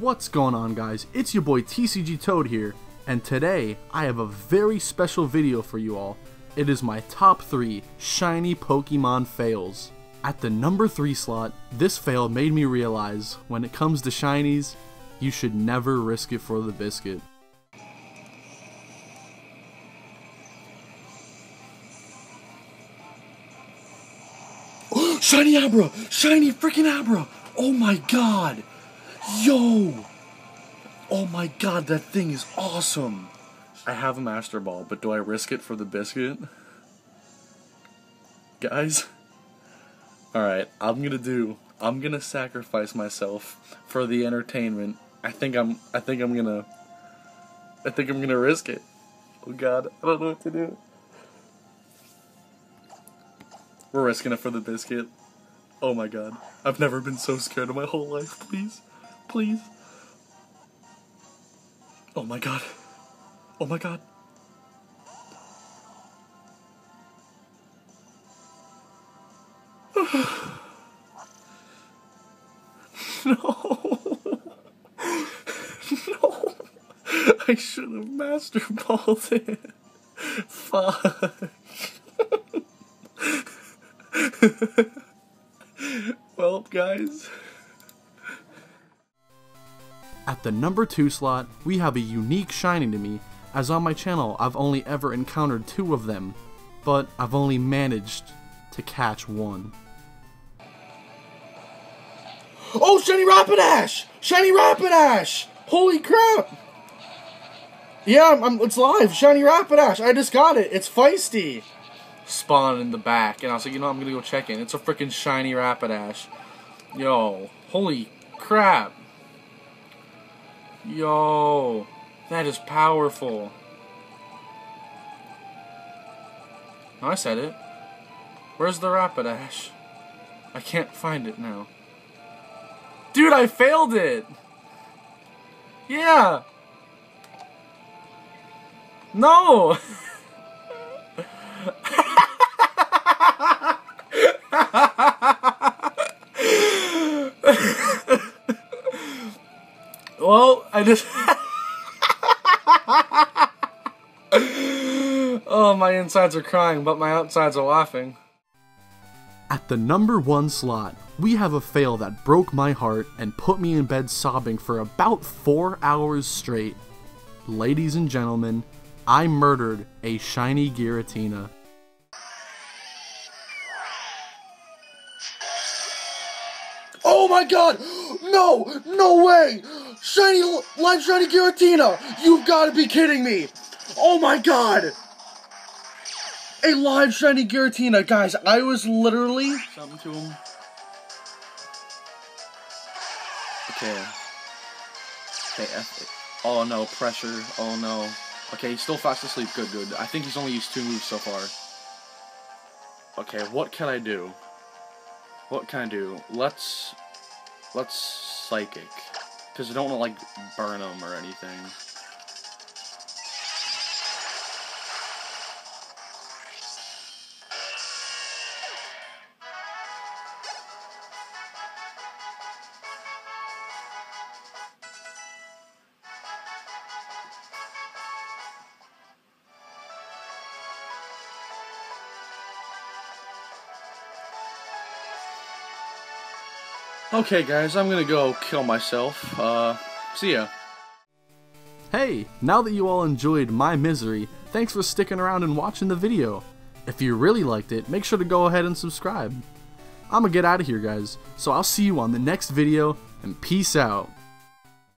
What's going on guys? It's your boy TCG Toad here, and today I have a very special video for you all. It is my top 3 shiny Pokemon fails. At the number 3 slot, this fail made me realize when it comes to shinies, you should never risk it for the biscuit. Shiny Abra! Shiny freaking Abra! Oh my god! Yo! Oh my god, that thing is awesome! I have a Master Ball, but do I risk it for the biscuit? Guys? Alright, I'm gonna do. I'm gonna sacrifice myself for the entertainment. I think I'm. I think I'm gonna. I think I'm gonna risk it. Oh god, I don't know what to do. We're risking it for the biscuit. Oh my god. I've never been so scared in my whole life. Please. Please. Oh my god. Oh my god. no. no. I should have master balled it. Fuck. well, guys. At the number 2 slot, we have a unique shiny to me, as on my channel I've only ever encountered two of them, but I've only managed to catch one. Oh, Shiny Rapidash! Shiny Rapidash! Holy crap! Yeah, I'm, it's live. Shiny Rapidash. I just got it. It's feisty. Spawn in the back, and I was like, you know, I'm gonna go check in. It's a freaking shiny Rapidash. Yo, holy crap! Yo, that is powerful. I said it. Where's the Rapidash? I can't find it now. Dude, I failed it! Yeah! No! oh, my insides are crying, but my outsides are laughing. At the number 1 slot, we have a fail that broke my heart and put me in bed sobbing for about 4 hours straight. Ladies and gentlemen, I murdered a shiny Giratina. Oh my god! No! No way! Shiny, live shiny Giratina! You've got to be kidding me! Oh my god! A live shiny Giratina, guys. I was literally something to him. Okay. Okay. F oh no, pressure. Oh no. Okay, he's still fast asleep. Good, good. I think he's only used two moves so far. Okay, what can I do? What can I do? Let's let's psychic, because I don't want to like burn them or anything. Okay, guys, I'm gonna go kill myself. Uh, see ya. Hey, now that you all enjoyed my misery, thanks for sticking around and watching the video. If you really liked it, make sure to go ahead and subscribe. I'm gonna get out of here, guys, so I'll see you on the next video, and peace out.